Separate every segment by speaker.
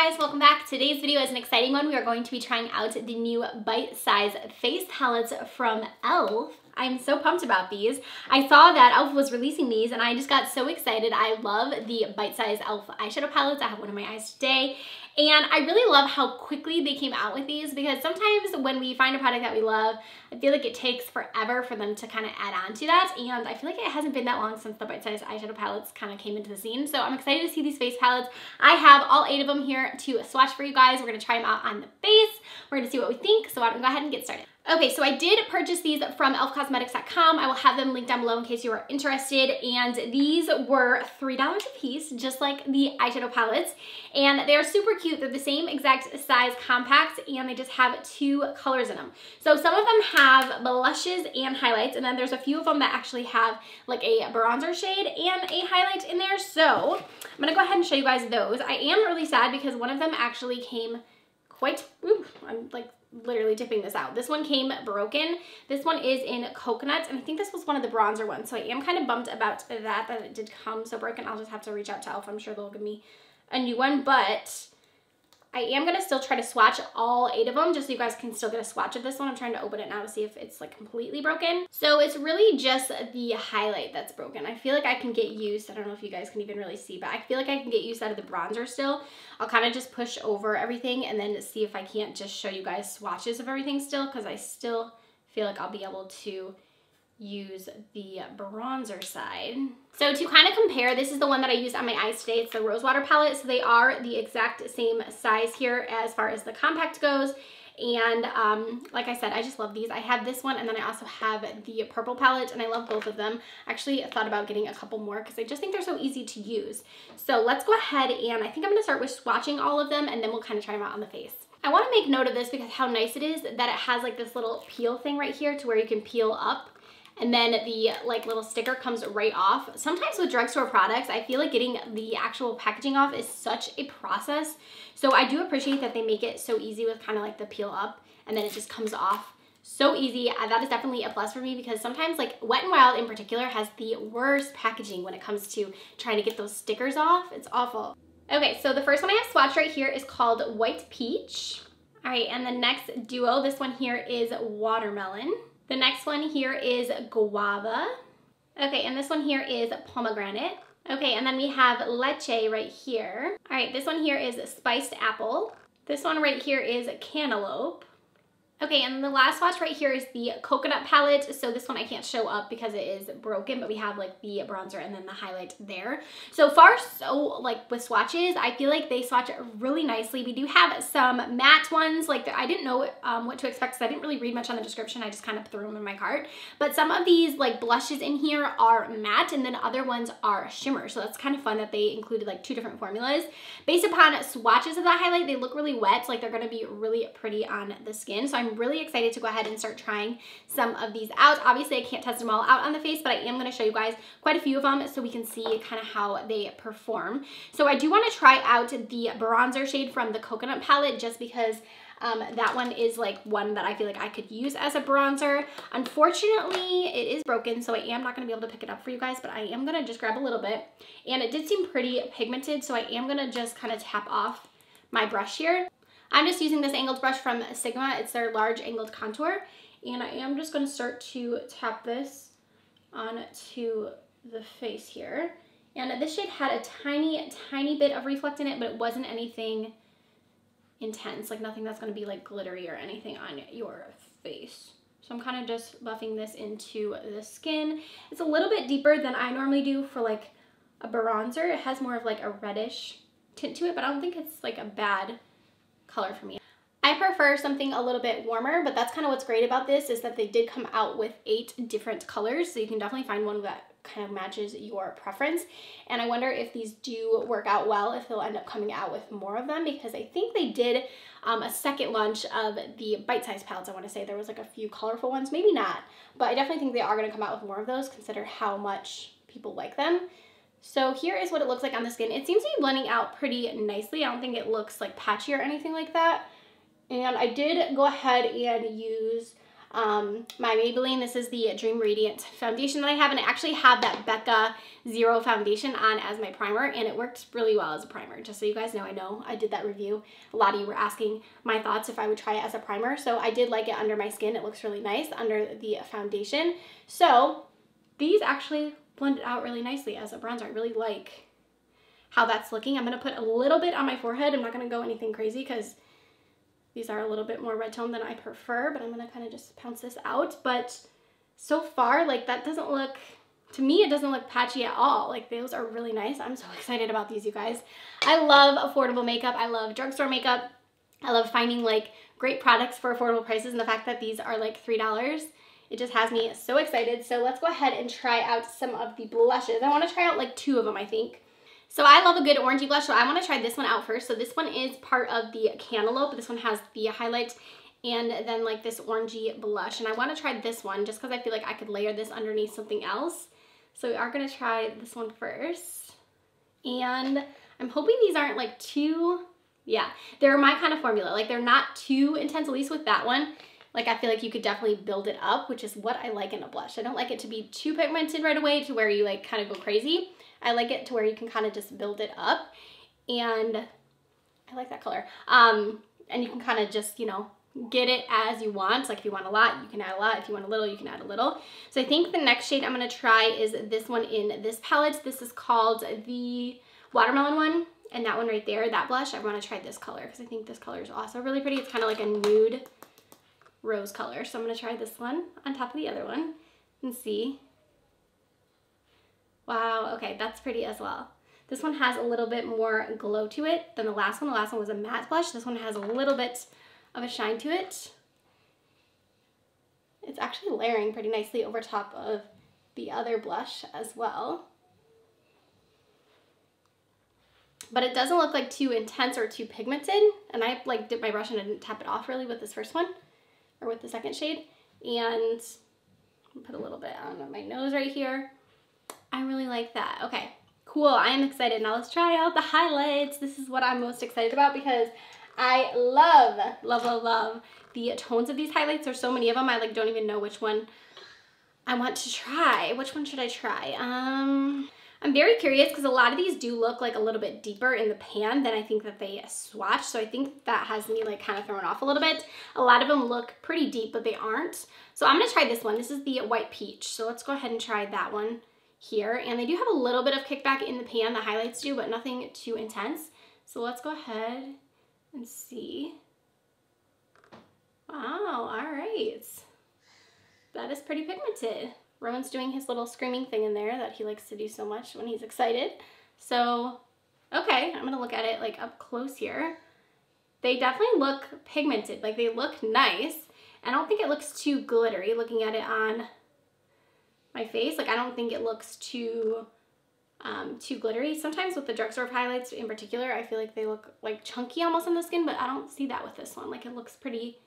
Speaker 1: Guys, welcome back. Today's video is an exciting one. We are going to be trying out the new Bite Size face palettes from e.l.f. I'm so pumped about these. I saw that e.l.f. was releasing these and I just got so excited. I love the Bite Size e.l.f. eyeshadow palettes. I have one in my eyes today. And I really love how quickly they came out with these because sometimes when we find a product that we love, I feel like it takes forever for them to kind of add on to that. And I feel like it hasn't been that long since the Bite Size eyeshadow palettes kind of came into the scene. So I'm excited to see these face palettes. I have all eight of them here to swatch for you guys. We're going to try them out on the face. We're to see what we think. So why don't we go ahead and get started. Okay, so I did purchase these from elfcosmetics.com. I will have them linked down below in case you are interested. And these were $3 a piece, just like the eyeshadow palettes. And they are super cute. They're the same exact size compacts and they just have two colors in them. So some of them have blushes and highlights and then there's a few of them that actually have like a bronzer shade and a highlight in there. So I'm gonna go ahead and show you guys those. I am really sad because one of them actually came quite, ooh, I'm like literally tipping this out. This one came broken. This one is in coconut, and I think this was one of the bronzer ones, so I am kind of bummed about that, that it did come so broken. I'll just have to reach out to e.l.f. I'm sure they'll give me a new one, but I am going to still try to swatch all eight of them just so you guys can still get a swatch of this one. I'm trying to open it now to see if it's like completely broken. So it's really just the highlight that's broken. I feel like I can get used, I don't know if you guys can even really see, but I feel like I can get used out of the bronzer still. I'll kind of just push over everything and then see if I can't just show you guys swatches of everything still because I still feel like I'll be able to use the bronzer side. So to kind of compare, this is the one that I used on my eyes today. It's the Rosewater palette. So they are the exact same size here as far as the compact goes. And um, like I said, I just love these. I have this one and then I also have the purple palette and I love both of them. Actually, thought about getting a couple more because I just think they're so easy to use. So let's go ahead and I think I'm gonna start with swatching all of them and then we'll kind of try them out on the face. I wanna make note of this because how nice it is that it has like this little peel thing right here to where you can peel up and then the like little sticker comes right off. Sometimes with drugstore products, I feel like getting the actual packaging off is such a process. So I do appreciate that they make it so easy with kind of like the peel up and then it just comes off so easy. Uh, that is definitely a plus for me because sometimes like Wet n Wild in particular has the worst packaging when it comes to trying to get those stickers off. It's awful. Okay, so the first one I have swatched right here is called White Peach. All right, and the next duo, this one here is Watermelon. The next one here is guava. Okay, and this one here is pomegranate. Okay, and then we have lychee right here. All right, this one here is spiced apple. This one right here is cantaloupe. Okay, and the last swatch right here is the coconut palette. So this one I can't show up because it is broken, but we have like the bronzer and then the highlight there. So far, so like with swatches, I feel like they swatch really nicely. We do have some matte ones. Like I didn't know um, what to expect because I didn't really read much on the description. I just kind of threw them in my cart. But some of these like blushes in here are matte and then other ones are shimmer. So that's kind of fun that they included like two different formulas. Based upon swatches of the highlight, they look really wet. Like they're going to be really pretty on the skin. So I'm I'm really excited to go ahead and start trying some of these out. Obviously, I can't test them all out on the face, but I am going to show you guys quite a few of them so we can see kind of how they perform. So I do want to try out the bronzer shade from the Coconut palette just because um, that one is like one that I feel like I could use as a bronzer. Unfortunately, it is broken, so I am not going to be able to pick it up for you guys, but I am going to just grab a little bit. And it did seem pretty pigmented, so I am going to just kind of tap off my brush here. I'm just using this angled brush from Sigma. It's their large angled contour. And I am just going to start to tap this onto the face here. And this shade had a tiny, tiny bit of reflect in it, but it wasn't anything intense, like nothing that's going to be like glittery or anything on your face. So I'm kind of just buffing this into the skin. It's a little bit deeper than I normally do for like a bronzer. It has more of like a reddish tint to it, but I don't think it's like a bad color for me. I prefer something a little bit warmer, but that's kind of what's great about this is that they did come out with eight different colors. So you can definitely find one that kind of matches your preference. And I wonder if these do work out well, if they'll end up coming out with more of them because I think they did um, a second launch of the bite-sized palettes. I want to say there was like a few colorful ones, maybe not, but I definitely think they are going to come out with more of those consider how much people like them. So here is what it looks like on the skin. It seems to be blending out pretty nicely. I don't think it looks like patchy or anything like that. And I did go ahead and use um, my Maybelline. This is the Dream Radiant foundation that I have, and I actually have that Becca Zero foundation on as my primer, and it worked really well as a primer. Just so you guys know, I know I did that review. A lot of you were asking my thoughts if I would try it as a primer, so I did like it under my skin. It looks really nice under the foundation. So these actually blended out really nicely as a bronzer. I really like how that's looking. I'm going to put a little bit on my forehead. I'm not going to go anything crazy because these are a little bit more red tone than I prefer, but I'm gonna kind of just pounce this out. But so far, like that doesn't look, to me, it doesn't look patchy at all. Like those are really nice. I'm so excited about these, you guys. I love affordable makeup. I love drugstore makeup. I love finding like great products for affordable prices and the fact that these are like $3 it just has me so excited. So let's go ahead and try out some of the blushes. I want to try out like two of them, I think. So I love a good orangey blush, so I want to try this one out first. So this one is part of the Cantaloupe. This one has the highlight and then like this orangey blush. And I want to try this one just because I feel like I could layer this underneath something else. So we are going to try this one first. And I'm hoping these aren't like too, yeah, they're my kind of formula. Like they're not too intense, at least with that one. Like I feel like you could definitely build it up, which is what I like in a blush. I don't like it to be too pigmented right away to where you like kind of go crazy. I like it to where you can kind of just build it up and I like that color. Um, and you can kind of just, you know, get it as you want. Like if you want a lot, you can add a lot. If you want a little, you can add a little. So I think the next shade I'm going to try is this one in this palette. This is called the watermelon one. And that one right there, that blush, I want to try this color because I think this color is also really pretty. It's kind of like a nude rose color. So I'm going to try this one on top of the other one and see Wow, okay, that's pretty as well. This one has a little bit more glow to it than the last one. The last one was a matte blush. This one has a little bit of a shine to it. It's actually layering pretty nicely over top of the other blush as well. But it doesn't look like too intense or too pigmented. And I like dipped my brush and I didn't tap it off really with this first one or with the second shade. And put a little bit on my nose right here. I really like that. Okay, cool. I am excited. Now let's try out the highlights. This is what I'm most excited about because I love, love, love, love the tones of these highlights. There's so many of them. I like don't even know which one I want to try. Which one should I try? Um, I'm very curious because a lot of these do look like a little bit deeper in the pan than I think that they swatch. So I think that has me like kind of thrown off a little bit. A lot of them look pretty deep, but they aren't. So I'm gonna try this one. This is the white peach. So let's go ahead and try that one here. And they do have a little bit of kickback in the pan, the highlights do, but nothing too intense. So let's go ahead and see. Wow, all right. That is pretty pigmented. Rowan's doing his little screaming thing in there that he likes to do so much when he's excited. So, okay, I'm gonna look at it like up close here. They definitely look pigmented, like they look nice. I don't think it looks too glittery looking at it on my face. Like I don't think it looks too um, too glittery. Sometimes with the drugstore highlights in particular, I feel like they look like chunky almost on the skin, but I don't see that with this one. Like it looks pretty,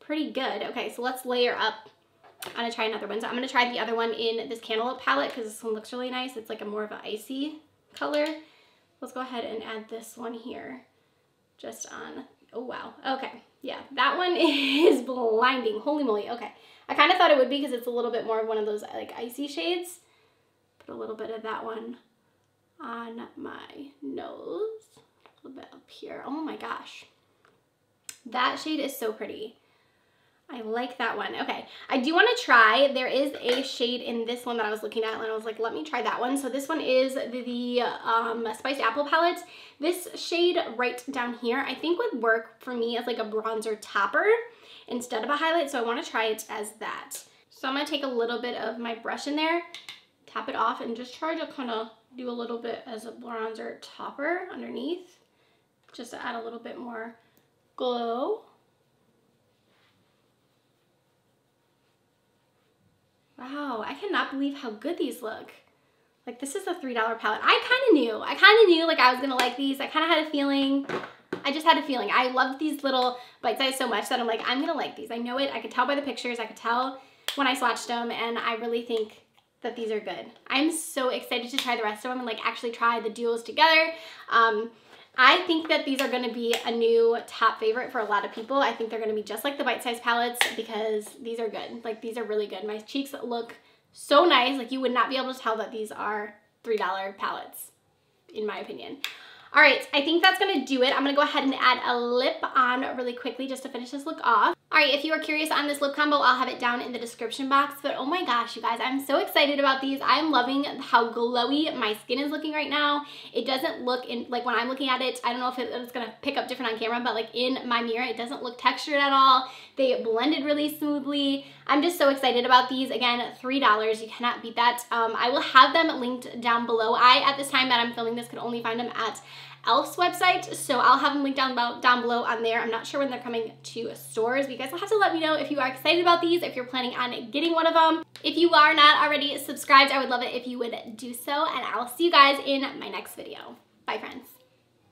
Speaker 1: pretty good. Okay, so let's layer up. I'm gonna try another one. So I'm gonna try the other one in this Cantaloupe palette because this one looks really nice. It's like a more of an icy color. Let's go ahead and add this one here just on, oh wow. Okay, yeah, that one is blinding. Holy moly, okay. I kind of thought it would be because it's a little bit more of one of those like icy shades. Put a little bit of that one on my nose. A little bit up here. Oh my gosh. That shade is so pretty. I like that one. Okay, I do want to try, there is a shade in this one that I was looking at and I was like, let me try that one. So this one is the, um, Spiced Apple palette. This shade right down here, I think would work for me as like a bronzer topper instead of a highlight. So I want to try it as that. So I'm going to take a little bit of my brush in there, tap it off, and just try to kind of do a little bit as a bronzer topper underneath, just to add a little bit more glow. Wow, I cannot believe how good these look. Like this is a $3 palette. I kind of knew. I kind of knew like I was to like these. I kind of had a feeling. I just had a feeling. I love these little bite size so much that I'm like, I'm to like these. I know it. I could tell by the pictures. I could tell when I swatched them and I really think that these are good. I'm so excited to try the rest of them and like actually try the duos together. Um, I think that these are gonna be a new top favorite for a lot of people. I think they're gonna be just like the bite size palettes because these are good. Like these are really good. My cheeks look so nice. Like you would not be able to tell that these are $3 palettes in my opinion. All right, I think that's gonna do it. I'm gonna go ahead and add a lip on really quickly just to finish this look off. All right, if you are curious on this lip combo, I'll have it down in the description box. But oh my gosh, you guys, I'm so excited about these. I'm loving how glowy my skin is looking right now. It doesn't look, in like when I'm looking at it, I don't know if it's gonna pick up different on camera, but like in my mirror, it doesn't look textured at all. They blended really smoothly. I'm just so excited about these. Again, $3, you cannot beat that. Um, I will have them linked down below. I, at this time that I'm filming this, could only find them at e.l.f.'s website. So I'll have them linked down below, down below on there. I'm not sure when they're coming to stores. You guys will have to let me know if you are excited about these, if you're planning on getting one of them. If you are not already subscribed, I would love it if you would do so. And I'll see you guys in my next video. Bye, friends.